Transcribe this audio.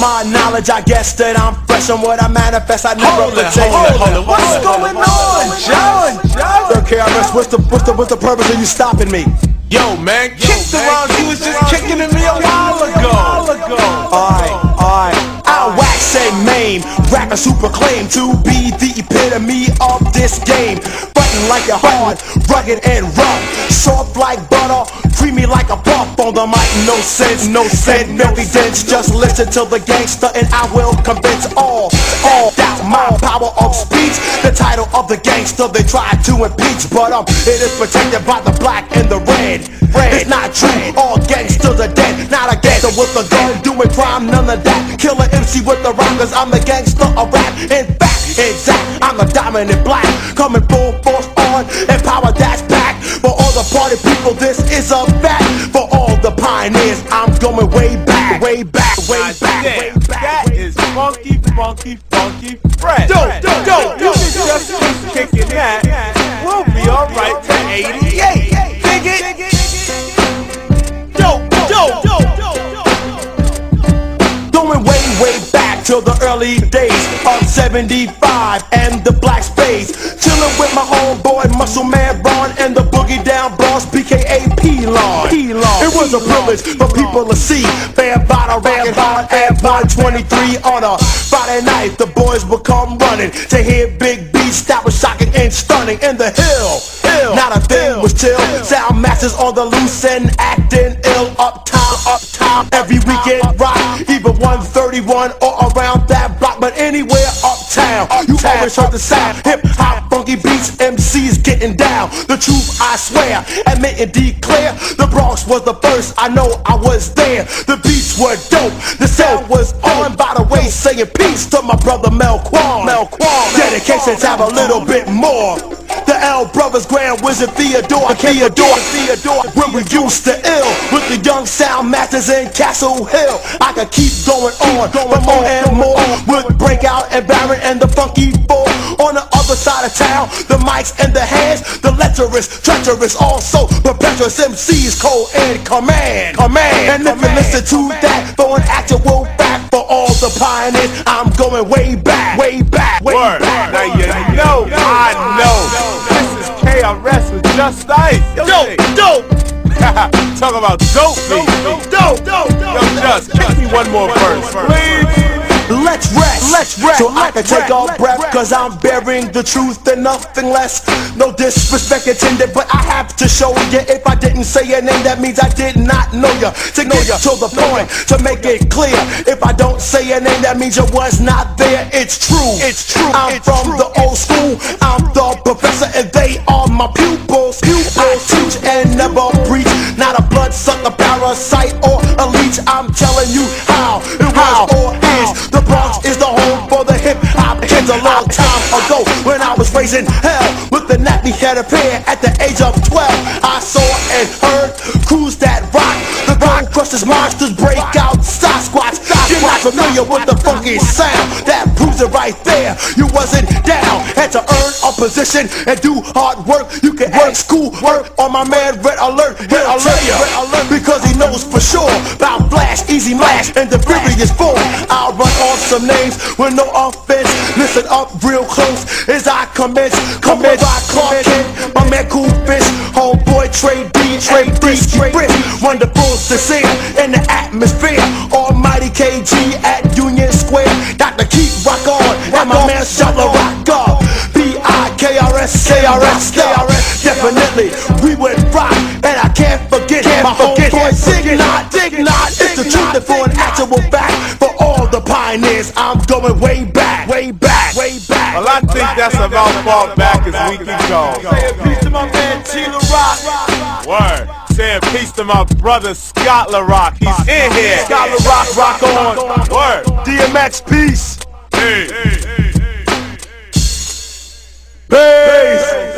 knowledge, I guess that I'm fresh on what I manifest. I never Hold it, hold it, hold it. What's going on, John? John? KRS, what's the what's the what's the purpose of you stopping me? Yo, man, kick the round. You was just kicking at me a while ago. Alright, alright. I wax say maim, rappers who proclaim to be the epitome of this game. Button like a hard, rugged and rough, soft like butter, creamy like a puff on the mic. No sense, no sense, no evidence. Just listen to the gangster and I will convince all, all doubt my power of speech. The title of the gangster they try to impeach, but um, it is protected by the black and the red. red. It's not true, all gangsters are dead. Not a gangster with a gun doing crime, none of that. Killer MC with the rockers, I'm the gangster of rap. In fact, exact, I'm the dominant black. Coming full force on, and power that's back. For all the party people, this is a fact. For all the pioneers, I'm going way back, way back, way back, way back. that is funky, funky, funky fresh. Dope, dope, You can just keep kicking that. We'll be alright to 88. Early days of 75 and the black space. Chilling with my homeboy Muscle Man Ron and the boogie down boss BKA P-Lon. It was a privilege for people to see Band Bottle, Band Hard, and 123 on a Friday night. The boys would come running to hear big beats that was shocking and stunning in the hill. Not a thing was chill. Sound masters on the loose and acting ill. Uptown, uptown. Every weekend rock. Either 131 or around that block. But anywhere uptown. You always heard the sound. Hip hop, funky beats, MCs getting down. The truth, I swear. Admit and declare. The Bronx was the first. I know I was there. The beats were dope. The sound was on. By the way, saying peace to my brother Mel Quan. Mel Quan. Dedications have a little bit more. The L Brothers, Grand Wizard Theodore, Theodore, Theodore. When we used to ill with the young sound masters in Castle Hill. I could keep going on, but more and more with Breakout and Baron and the Funky Four. On the other side of town, the mics and the hands, the lecherous, treacherous, also perpetuous MCs, cold in command, command. And if you listen to that, for an actual fact, for all the pioneers, I'm going way back, way back, way Word. back. Just Ice. Yo, Dope, say, dope, Talk about dope beat. dope, dope, Yo, Just, kick me one more verse, please. Let's rest. Let's rest. So I can take a breath, cause I'm bearing the truth and nothing less. No disrespect intended, but I have to show you. If I didn't say your name, that means I did not know you. To know get to the point, to make it clear. If I don't say your name, that means you was not there. It's true. It's true. I'm from the old school. I'm the professor, and they are my pupils. Pupils. I teach and never preach. Not a bloodsucker, parasite, or long time ago when I was raising hell with the nappy headed pair at the age of 12. I saw and heard crews that rock. The bone crushers, monsters break out, familiar with the funky sound that proves it right there. You wasn't down, had to earn a position and do hard work. You can work school work on my man Red Alert. He'll tell you because he knows for sure about Flash, Easy Mash, and the Furious Four. I'll run off some names with no offense. Listen up real close as I commence. Commence by Clark Kent, my man Cool Fish, homeboy Trey D, Trey D, Rich, wonderful to see in the atmosphere. Almighty KG at Union Square. Dr. Keith Rock on, and my man Shala Rock God. B-I-K-R-S, KRS, KRS. Definitely, we would rock, and I can't forget my homeboy Dig Not, Dig Not. It's the truth and for an actual fact. For all the pioneers, I'm going way back, way back, way back. Well, I think that's about far back as we can go. Saying peace to my brother Scott La Rock. He's in here. Scott LaRock, rock on. Word. DMX, peace. Peace.